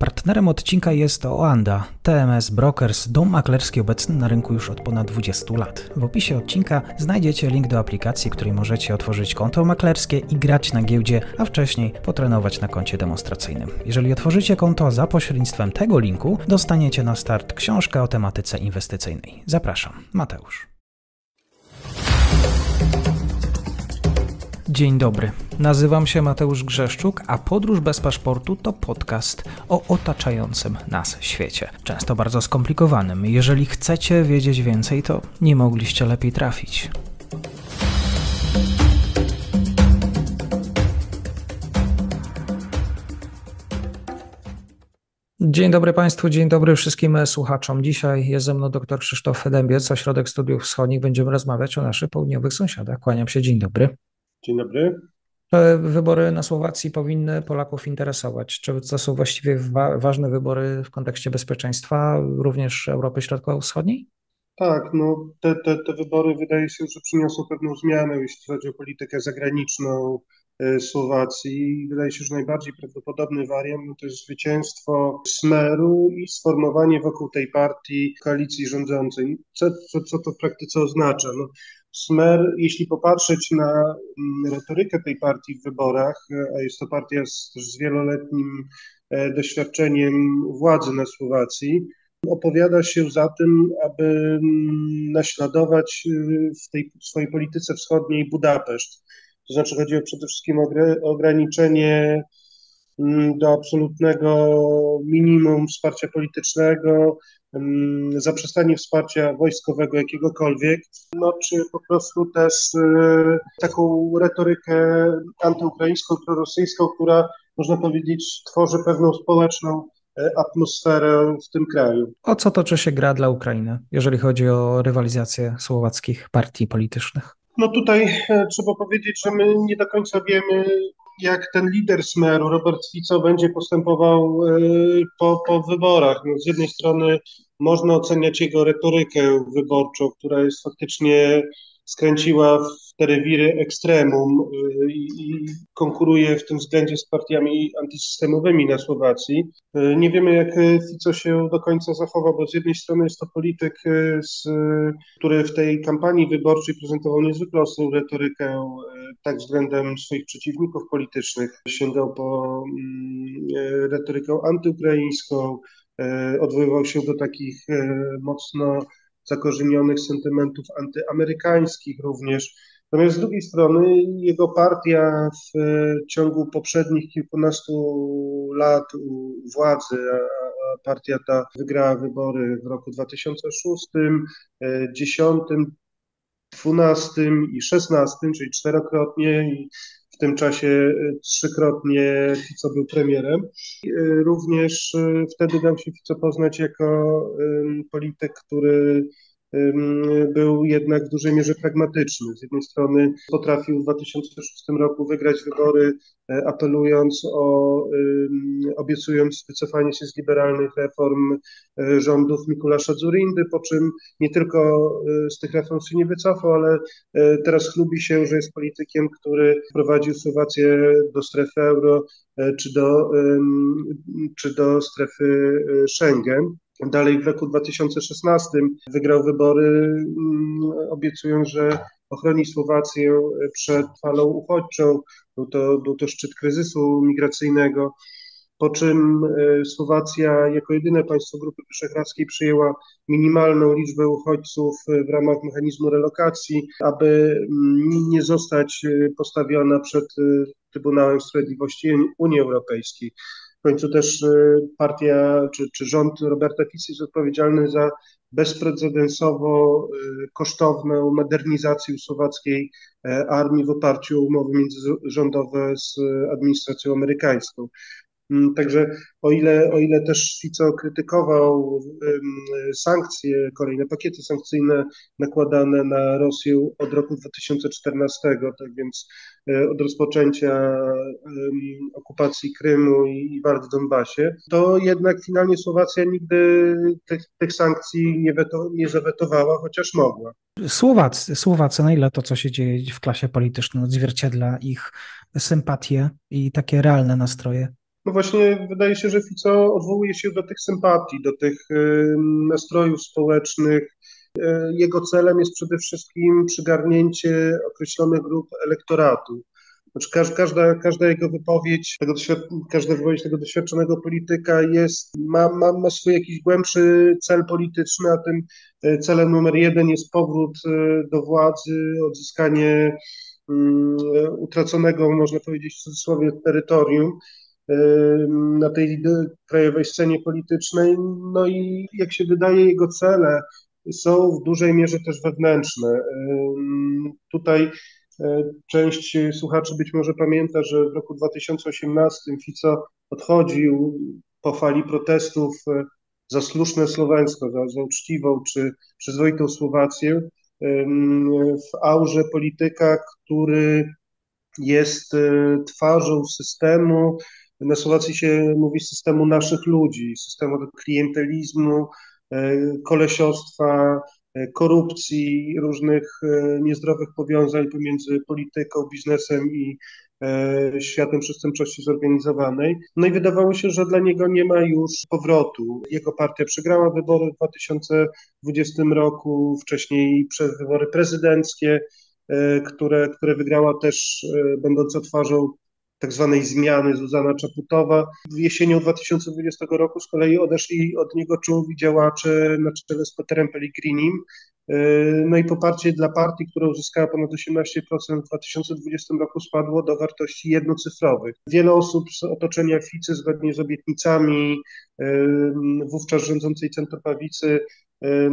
Partnerem odcinka jest Oanda, TMS Brokers, dom maklerski obecny na rynku już od ponad 20 lat. W opisie odcinka znajdziecie link do aplikacji, której możecie otworzyć konto maklerskie i grać na giełdzie, a wcześniej potrenować na koncie demonstracyjnym. Jeżeli otworzycie konto za pośrednictwem tego linku, dostaniecie na start książkę o tematyce inwestycyjnej. Zapraszam, Mateusz. Dzień dobry. Nazywam się Mateusz Grzeszczuk, a Podróż bez paszportu to podcast o otaczającym nas świecie. Często bardzo skomplikowanym. Jeżeli chcecie wiedzieć więcej, to nie mogliście lepiej trafić. Dzień dobry Państwu, dzień dobry wszystkim słuchaczom. Dzisiaj jest ze mną dr Krzysztof Dębiec, Ośrodek Studiów Wschodnich. Będziemy rozmawiać o naszych południowych sąsiadach. Kłaniam się, dzień dobry. Dzień dobry. Wybory na Słowacji powinny Polaków interesować. Czy to są właściwie wa ważne wybory w kontekście bezpieczeństwa również Europy Środkowo-Wschodniej? Tak, no te, te, te wybory wydaje się, że przyniosą pewną zmianę, jeśli chodzi o politykę zagraniczną Słowacji. Wydaje się, że najbardziej prawdopodobny wariant to jest zwycięstwo Smeru i sformowanie wokół tej partii koalicji rządzącej. Co, co, co to w praktyce oznacza? No, Smer, jeśli popatrzeć na mm, retorykę tej partii w wyborach, a jest to partia z, z wieloletnim e, doświadczeniem władzy na Słowacji, opowiada się za tym, aby mm, naśladować y, w tej swojej polityce wschodniej Budapeszt. To znaczy chodzi o przede wszystkim o ograniczenie mm, do absolutnego minimum wsparcia politycznego, zaprzestanie wsparcia wojskowego jakiegokolwiek, no czy po prostu też y, taką retorykę antyukraińską, prorosyjską, która można powiedzieć tworzy pewną społeczną e, atmosferę w tym kraju. O co toczy się gra dla Ukrainy, jeżeli chodzi o rywalizację słowackich partii politycznych? No tutaj e, trzeba powiedzieć, że my nie do końca wiemy, jak ten lider Smeru, Robert Fico, będzie postępował e, po, po wyborach. No, z jednej strony można oceniać jego retorykę wyborczą, która jest faktycznie skręciła w te rewiry ekstremum y, i konkuruje w tym względzie z partiami antysystemowymi na Słowacji. Y, nie wiemy, jak Fico się do końca zachowa, bo z jednej strony jest to polityk, y, z, który w tej kampanii wyborczej prezentował niezwykle ostrą retorykę, tak względem swoich przeciwników politycznych. Sięgał po mm, retorykę antyukraińską, odwoływał się do takich mocno zakorzenionych sentymentów antyamerykańskich również. Natomiast z drugiej strony jego partia w ciągu poprzednich kilkunastu lat władzy, a partia ta wygrała wybory w roku 2006, 10, 12 i 16, czyli czterokrotnie tym czasie trzykrotnie Fico był premierem. Również wtedy dał się Fico poznać jako polityk, który był jednak w dużej mierze pragmatyczny. Z jednej strony potrafił w 2006 roku wygrać wybory, e, apelując o, obiecując wycofanie się z liberalnych reform e, rządów Mikulasza Zurindy, po czym nie tylko e, z tych reform się nie wycofał, ale teraz chlubi się, że jest politykiem, który wprowadził Słowację do strefy euro czy do, czy do strefy Schengen. Dalej w roku 2016 wygrał wybory, mm, obiecując, że ochroni Słowację przed falą uchodźczą. Był to, był to szczyt kryzysu migracyjnego, po czym e, Słowacja jako jedyne państwo Grupy Wyszehradzkiej przyjęła minimalną liczbę uchodźców w ramach mechanizmu relokacji, aby mm, nie zostać e, postawiona przed e, Trybunałem Sprawiedliwości Unii Europejskiej. W końcu też y, partia czy, czy rząd Roberta Fico jest odpowiedzialny za bezprecedensowo y, kosztowną modernizację słowackiej e, armii w oparciu o umowy międzyrządowe z administracją amerykańską. Mm, także o ile, o ile też Fico krytykował sankcje, kolejne pakiety sankcyjne nakładane na Rosję od roku 2014, tak więc e, od rozpoczęcia okupacji Krymu i walk w Donbasie, to jednak finalnie Słowacja nigdy tych, tych sankcji nie, weto, nie zawetowała, chociaż mogła. Słowacy, Słowacy, na ile to, co się dzieje w klasie politycznej, odzwierciedla ich sympatie i takie realne nastroje? No właśnie, wydaje się, że Fico odwołuje się do tych sympatii, do tych nastrojów społecznych. E, jego celem jest przede wszystkim przygarnięcie określonych grup elektoratu. Znaczy każda, każda jego wypowiedź, tego każda wypowiedź tego doświadczonego polityka jest, ma, ma, ma swój jakiś głębszy cel polityczny, a tym e, celem numer jeden jest powrót e, do władzy, odzyskanie um, utraconego, można powiedzieć w cudzysłowie, terytorium na tej krajowej scenie politycznej. No i jak się wydaje, jego cele są w dużej mierze też wewnętrzne. Tutaj e, część słuchaczy być może pamięta, że w roku 2018 Fico odchodził po fali protestów e, za słuszne Słoweńsko, za, za uczciwą czy przyzwoitą Słowację w aurze polityka, który jest e, twarzą systemu, na Słowacji się mówi systemu naszych ludzi, systemu klientelizmu, e, kolesiostwa, e, korupcji, różnych e, niezdrowych powiązań pomiędzy polityką, biznesem i światem przestępczości zorganizowanej. No i wydawało się, że dla niego nie ma już powrotu. Jego partia przegrała wybory w 2020 roku, wcześniej przez wybory prezydenckie, które, które wygrała też będąca twarzą tak zwanej zmiany Zuzana Czaputowa. W jesienią 2020 roku z kolei odeszli od niego czołowi działacze na czele z Peterem Pellegrinim. E, no i poparcie dla partii, która uzyskała ponad 18% w 2020 roku spadło do wartości jednocyfrowych. Wiele osób z otoczenia Ficy zgodnie z obietnicami e, wówczas rządzącej centroprawicy e,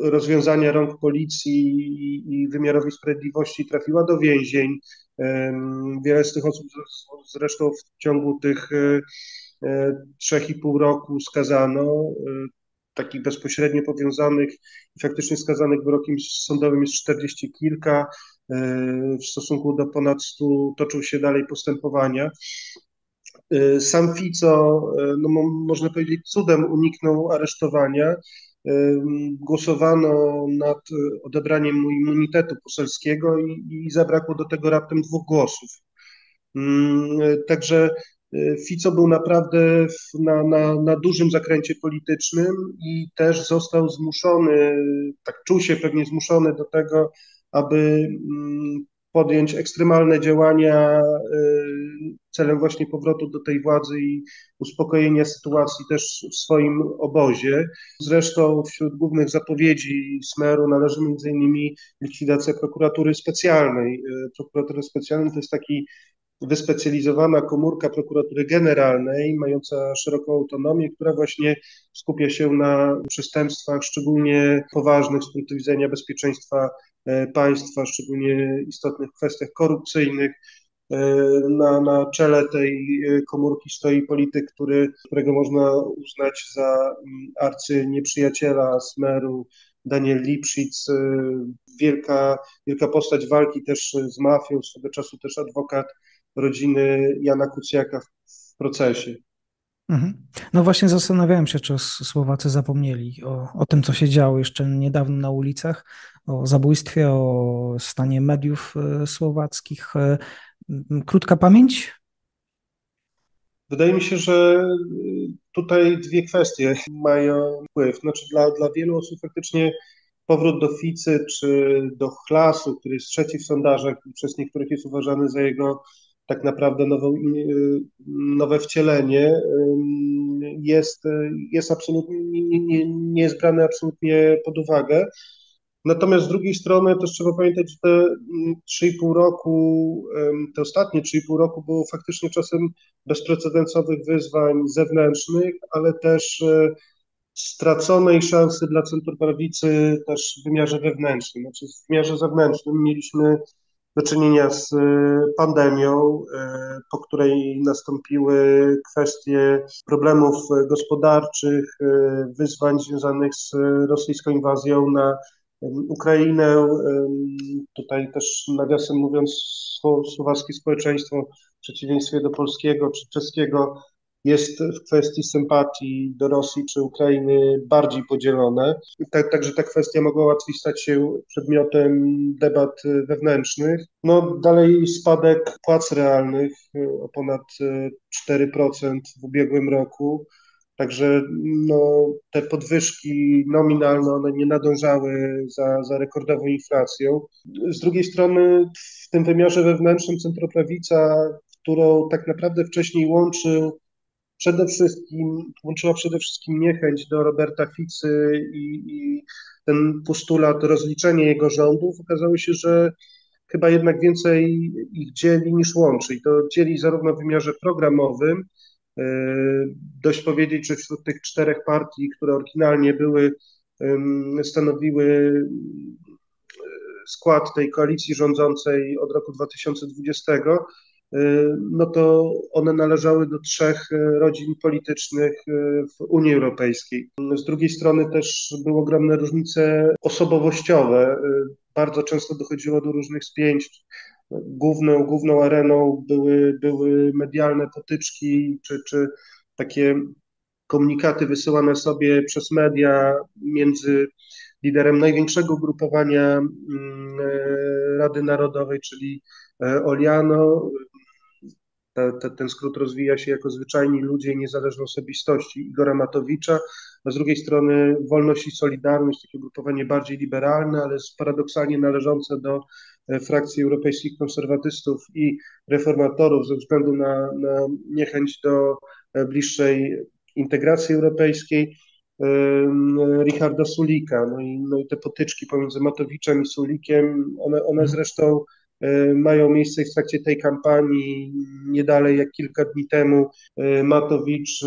rozwiązania rąk policji i wymiarowi sprawiedliwości trafiła do więzień. Wiele z tych osób zresztą w ciągu tych e, e, trzech i pół roku skazano, e, takich bezpośrednio powiązanych i faktycznie skazanych wyrokiem sądowym jest czterdzieści kilka. W stosunku do ponad stu toczą się dalej postępowania. Sam Fico, no, można powiedzieć, cudem uniknął aresztowania głosowano nad e, odebraniem mu immunitetu poselskiego i, i zabrakło do tego raptem dwóch głosów. Także e, Fico był naprawdę na, na, na dużym zakręcie politycznym i też został zmuszony, tak czuł się pewnie zmuszony do tego, aby podjąć ekstremalne działania y, celem właśnie powrotu do tej władzy i uspokojenia sytuacji też w swoim obozie. Zresztą wśród głównych zapowiedzi Smeru należy innymi likwidacja prokuratury specjalnej. Y, prokuratury specjalnej to jest taki wyspecjalizowana komórka prokuratury generalnej, mająca szeroką autonomię, która właśnie skupia się na przestępstwach szczególnie poważnych z punktu widzenia bezpieczeństwa e, państwa, szczególnie istotnych kwestiach korupcyjnych. E, na, na czele tej e, komórki stoi polityk, który, którego można uznać za mm, arcy nieprzyjaciela Smeru, Daniel Lipschitz, wielka, wielka postać walki też z mafią, swego czasu też adwokat rodziny Jana Kucjaka w procesie. Mhm. No właśnie zastanawiałem się, czy Słowacy zapomnieli o, o tym, co się działo jeszcze niedawno na ulicach, o zabójstwie, o stanie mediów e, słowackich. E, krótka pamięć? Wydaje mi się, że tutaj dwie kwestie mają wpływ. Znaczy dla, dla wielu osób faktycznie powrót do Ficy czy do Chlasu, który jest trzeci w sondażach przez niektórych jest uważany za jego tak naprawdę y, nowe wcielenie jest, jest absolutnie, nie, nie, nie jest brane absolutnie pod uwagę. Natomiast z drugiej strony też trzeba pamiętać, że te 3,5 roku, te ostatnie 3,5 roku było faktycznie czasem bezprecedensowych wyzwań zewnętrznych, ale też e, straconej szansy dla centroprawicy też w wymiarze wewnętrznym. Znaczy w wymiarze zewnętrznym mieliśmy do czynienia z y, pandemią, y, po której nastąpiły kwestie problemów gospodarczych, wyzwań związanych z rosyjską inwazją na Ukrainę. Tutaj też nawiasem mówiąc, słowackie społeczeństwo w przeciwieństwie do polskiego czy czeskiego jest w kwestii sympatii do Rosji czy Ukrainy bardziej podzielone. Tak, także ta kwestia mogła łatwiej stać się przedmiotem debat wewnętrznych. No, dalej spadek płac realnych o ponad 4% w ubiegłym roku. Także no, te podwyżki nominalne one nie nadążały za, za rekordową inflacją. Z drugiej strony w tym wymiarze wewnętrznym centroprawica, którą tak naprawdę wcześniej łączył przede wszystkim, łączyła przede wszystkim niechęć do Roberta Ficy i, i ten postulat rozliczenia jego rządów, okazało się, że chyba jednak więcej ich dzieli niż łączy. I to dzieli zarówno w wymiarze programowym, dość powiedzieć, że wśród tych czterech partii, które oryginalnie były, stanowiły e, skład tej koalicji rządzącej od roku 2020, e, no to one należały do trzech rodzin politycznych w Unii Europejskiej. Z drugiej strony też były ogromne różnice osobowościowe. Bardzo często dochodziło do różnych spięć główną, główną areną były, były medialne potyczki, czy, czy takie komunikaty wysyłane sobie przez media między liderem największego ugrupowania mm, e, Rady Narodowej, czyli e, Oliano. Te, te, ten skrót rozwija się jako zwyczajni ludzie i niezależne osobistości Igora Matowicza, a z drugiej strony Wolność i Solidarność, takie ugrupowanie bardziej liberalne, ale paradoksalnie należące do frakcji europejskich konserwatystów i reformatorów ze względu na, na niechęć do e, bliższej integracji europejskiej. E, Richarda Sulika. No i, no i te potyczki pomiędzy Matowiczem i Sulikiem, one, one zresztą mają miejsce w trakcie tej kampanii. Nie dalej jak kilka dni temu Matowicz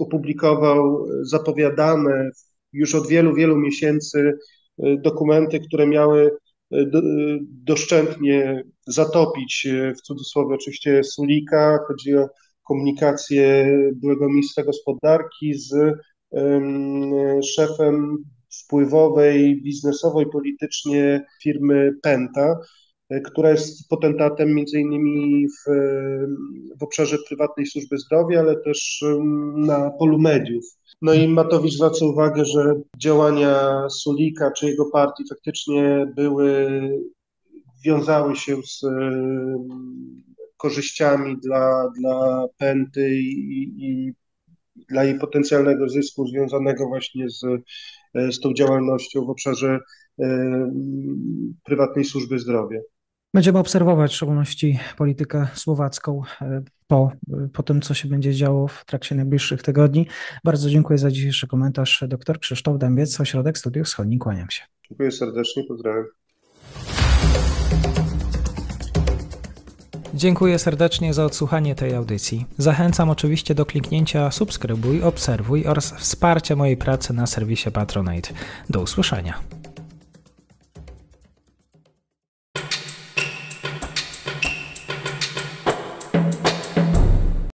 opublikował zapowiadane już od wielu, wielu miesięcy dokumenty, które miały y, y, doszczętnie zatopić, w cudzysłowie oczywiście, Sulika. Chodzi o komunikację byłego ministra gospodarki z szefem wpływowej, biznesowej, politycznie firmy Penta, która jest potentatem między innymi w, w obszarze prywatnej służby zdrowia, ale też na polu mediów. No i Matowicz zwraca uwagę, że działania Sulika czy jego partii faktycznie były, wiązały się z korzyściami dla, dla Penty i, i dla jej potencjalnego zysku związanego właśnie z, z tą działalnością w obszarze prywatnej służby zdrowia. Będziemy obserwować w szczególności politykę słowacką e, po, po tym, co się będzie działo w trakcie najbliższych tygodni. Bardzo dziękuję za dzisiejszy komentarz. Dr Krzysztof Dębiec, Ośrodek Studiów Wschodnich. Kłaniam się. Dziękuję serdecznie, pozdrawiam. Dziękuję serdecznie za odsłuchanie tej audycji. Zachęcam oczywiście do kliknięcia subskrybuj, obserwuj oraz wsparcia mojej pracy na serwisie Patronite. Do usłyszenia.